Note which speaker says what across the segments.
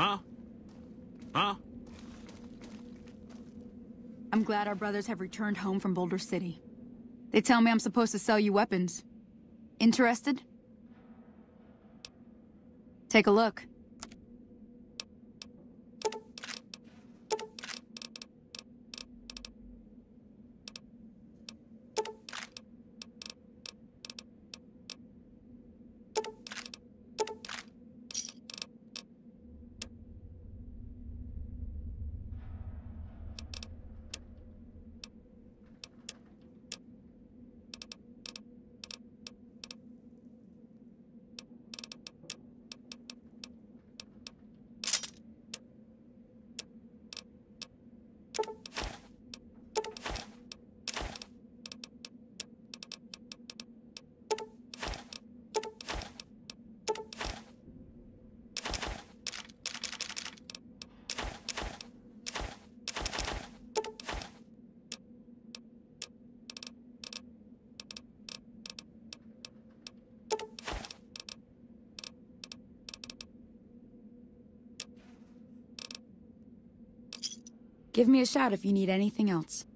Speaker 1: Huh? Huh?
Speaker 2: I'm glad our brothers have returned home from Boulder City. They tell me I'm supposed to sell you weapons. Interested? Take a look. Give me a shout if you need anything else.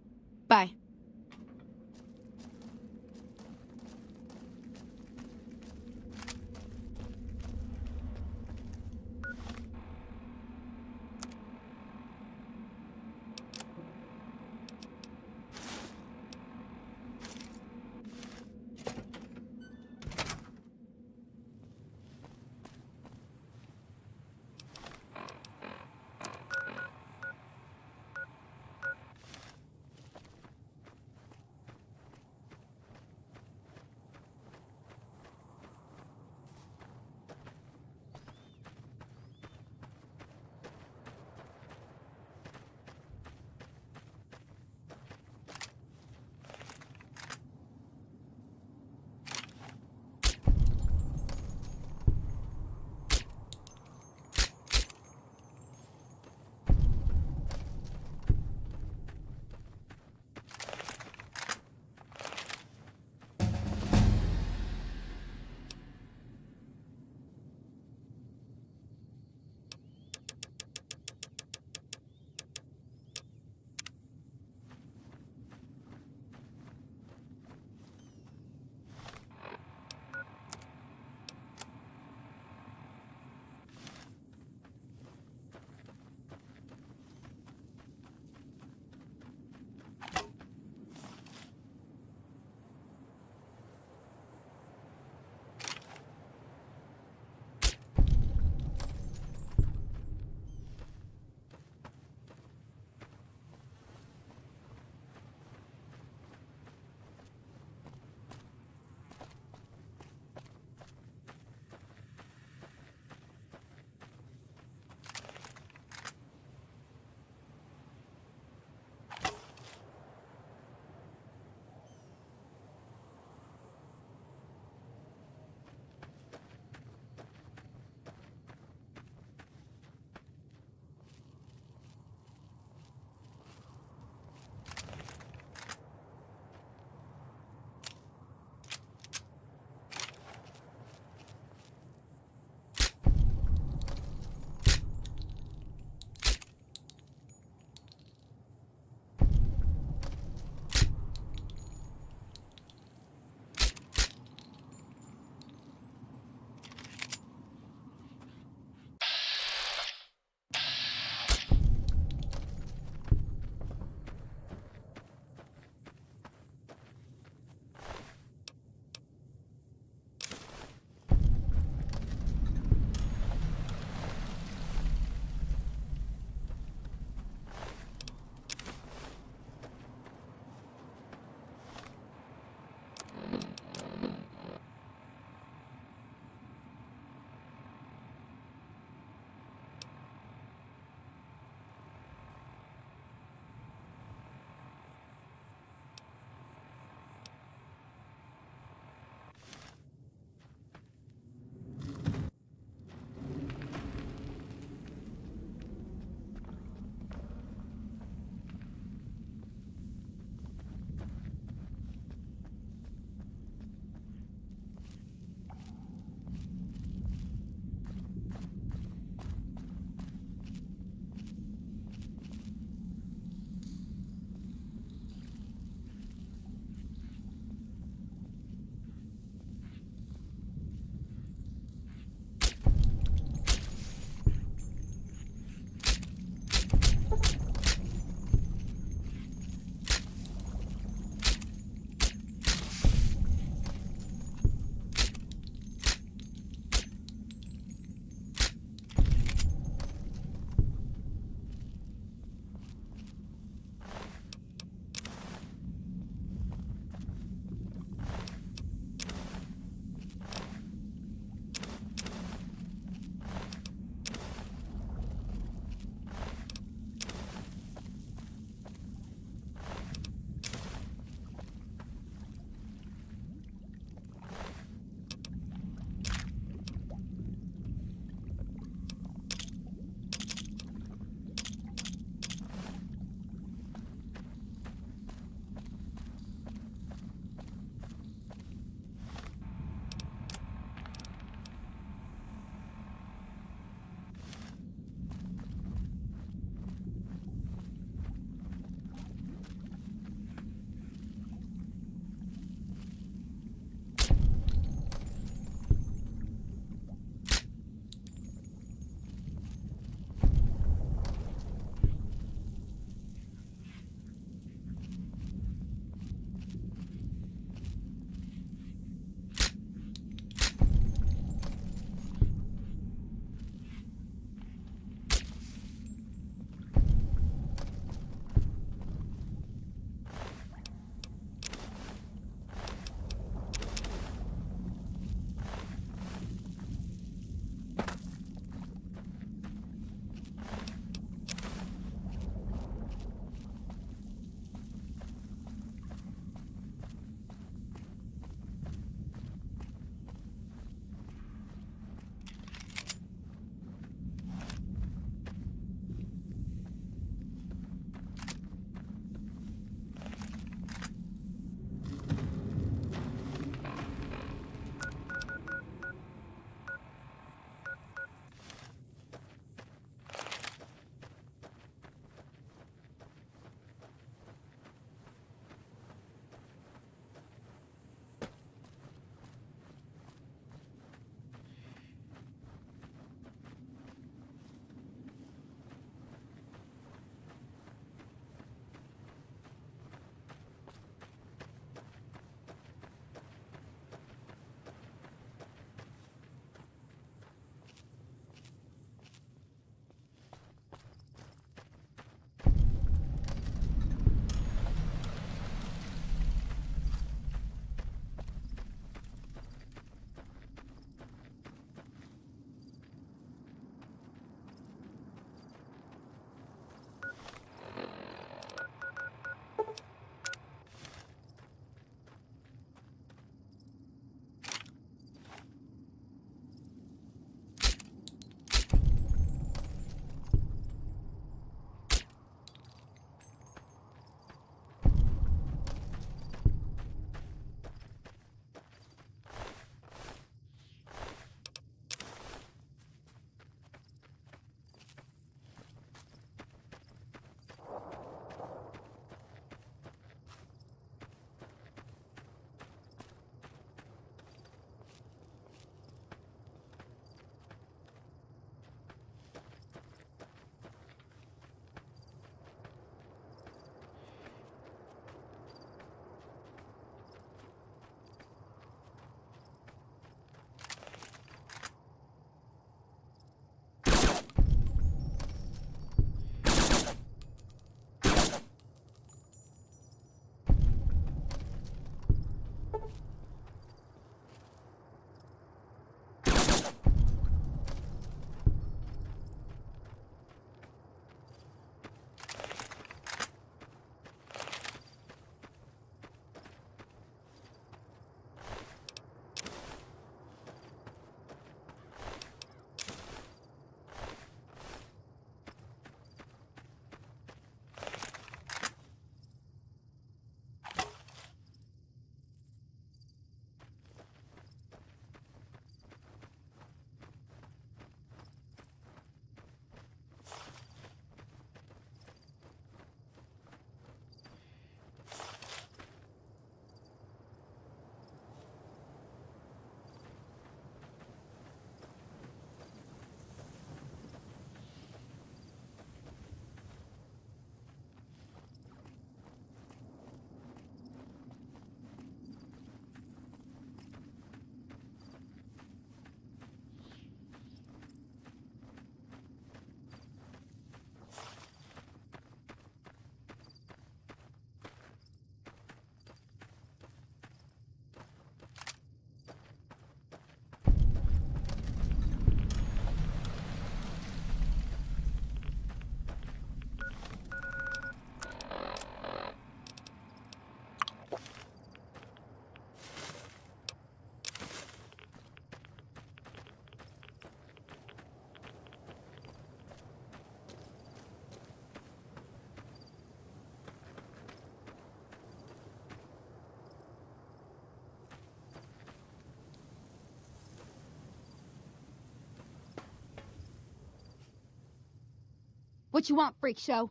Speaker 2: What you want, freak show?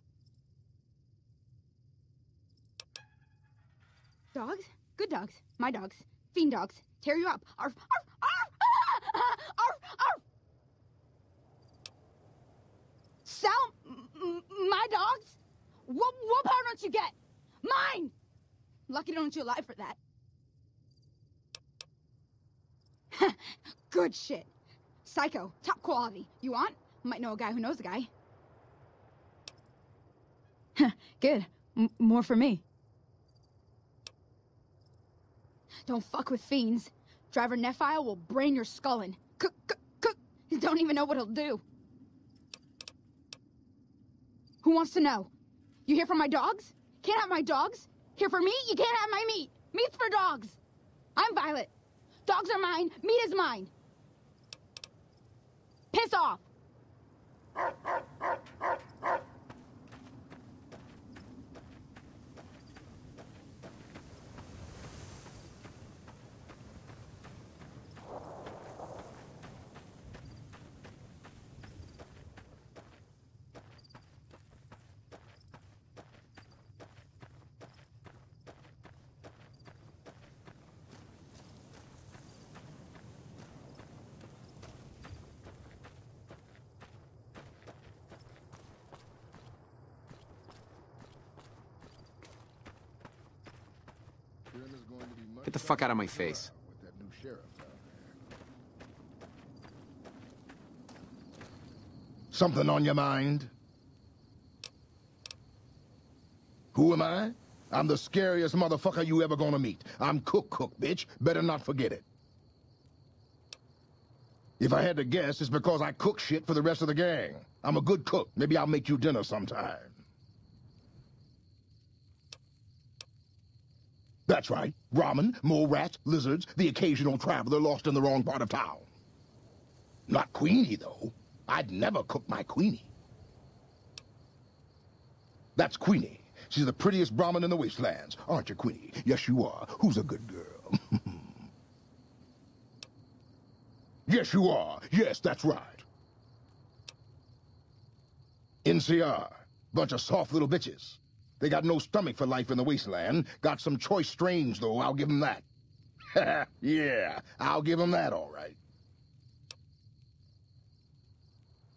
Speaker 2: Dogs? Good dogs. My dogs. Fiend dogs. Tear you up. Arf, arf, arf! arf, arf! Sell my dogs? What, what part don't you get? Mine! Lucky don't you alive for that. Good shit. Psycho. Top quality. You want? Might know a guy who knows a guy. Good. M more for me. Don't fuck with fiends. Driver Nephi'll will brain your skull in. Don't even know what he'll do. Who wants to know? You here for my dogs? Can't have my dogs? Here for me? You can't have my meat. Meat's for dogs. I'm Violet. Dogs are mine. Meat is mine. Piss off.
Speaker 3: Get the fuck out of my face.
Speaker 4: Something on your mind? Who am I? I'm the scariest motherfucker you ever gonna meet. I'm Cook Cook, bitch. Better not forget it. If I had to guess, it's because I cook shit for the rest of the gang. I'm a good cook. Maybe I'll make you dinner sometime. That's right. Ramen, mole rats, lizards, the occasional traveler lost in the wrong part of town. Not Queenie, though. I'd never cook my Queenie. That's Queenie. She's the prettiest Brahmin in the wastelands. Aren't you, Queenie? Yes, you are. Who's a good girl? yes, you are. Yes, that's right. NCR. Bunch of soft little bitches. They got no stomach for life in the wasteland. Got some choice strange, though, I'll give them that. yeah, I'll give them that, all right.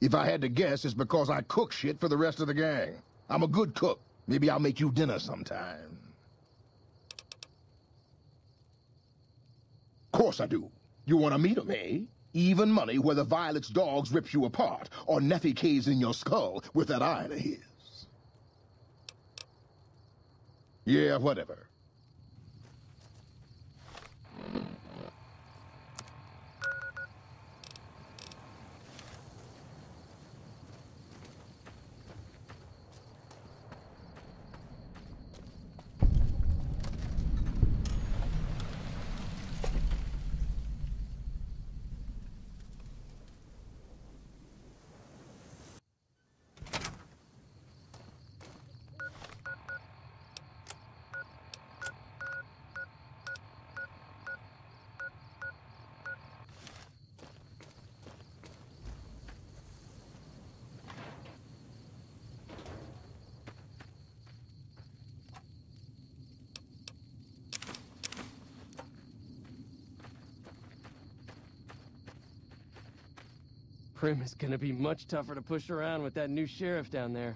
Speaker 4: If I had to guess, it's because I cook shit for the rest of the gang. I'm a good cook. Maybe I'll make you dinner sometime. Course I do. You want to meet him, eh? Even money whether Violet's dogs rips you apart, or Nephi caves in your skull with that iron of his. Yeah, whatever.
Speaker 5: Primm is gonna be much tougher to push around with that new sheriff down there.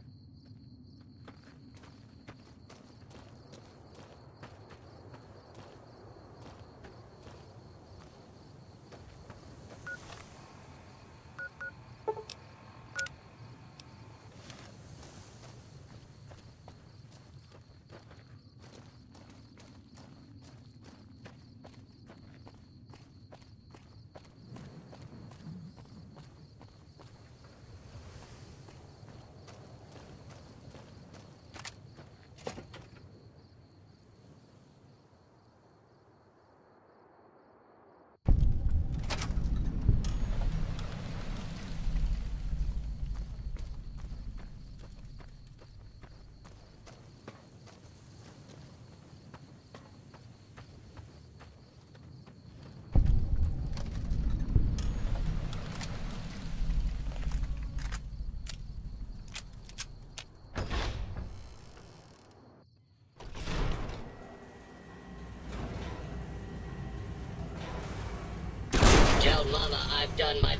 Speaker 6: I've done my...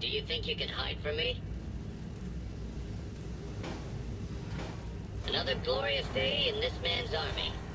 Speaker 6: Do you think you can hide from me? Another glorious day in this man's army.